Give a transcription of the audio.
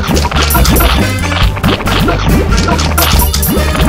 Let's go.